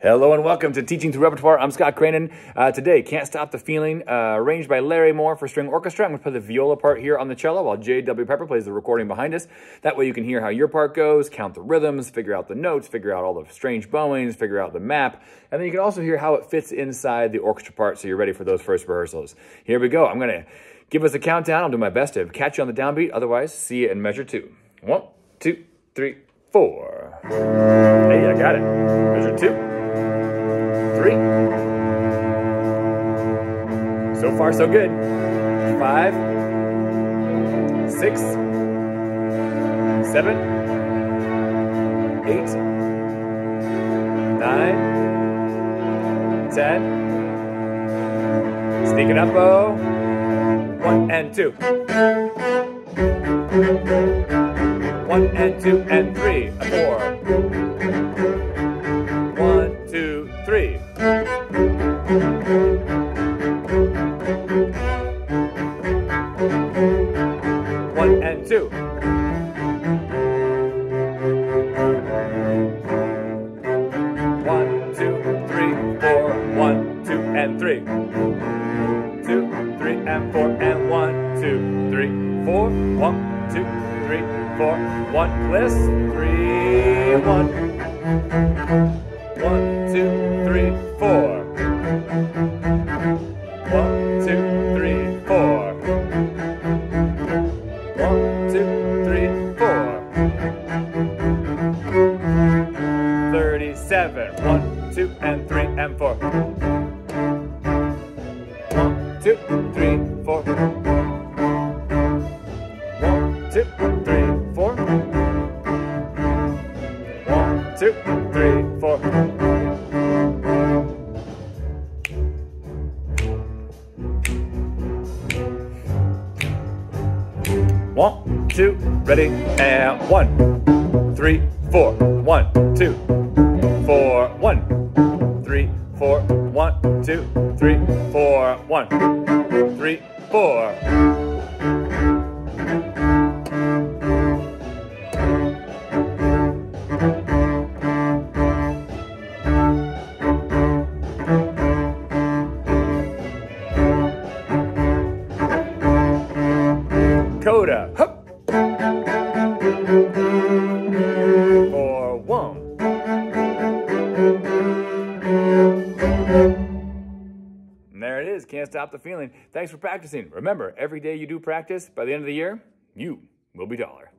Hello and welcome to Teaching Through Repertoire. I'm Scott Krijnen. Uh, today, Can't Stop the Feeling, uh, arranged by Larry Moore for string orchestra. I'm going to play the viola part here on the cello while J.W. Pepper plays the recording behind us. That way you can hear how your part goes, count the rhythms, figure out the notes, figure out all the strange bowings, figure out the map, and then you can also hear how it fits inside the orchestra part so you're ready for those first rehearsals. Here we go. I'm going to give us a countdown. I'll do my best to catch you on the downbeat. Otherwise, see you in measure two. One, two, three, four. Hey, I got it. Measure two three. So far, so good. Five, six, seven, eight, nine, ten. Sneaking up, oh. One and two. One and two and three, four Two. One, two, three, four. One, two, and three. Two, three, and four, and one, two, three, four. One, two, three, four. One, three, one. One, One, two, and three, and four. One, two, three, four. One, two, three, four. One, two, three, four. One, two, ready, and one, three, four, one, two, one, three, four, one, two, three, four, one, three, four. Coda. Hup. Is. Can't stop the feeling. Thanks for practicing. Remember, every day you do practice, by the end of the year, you will be taller.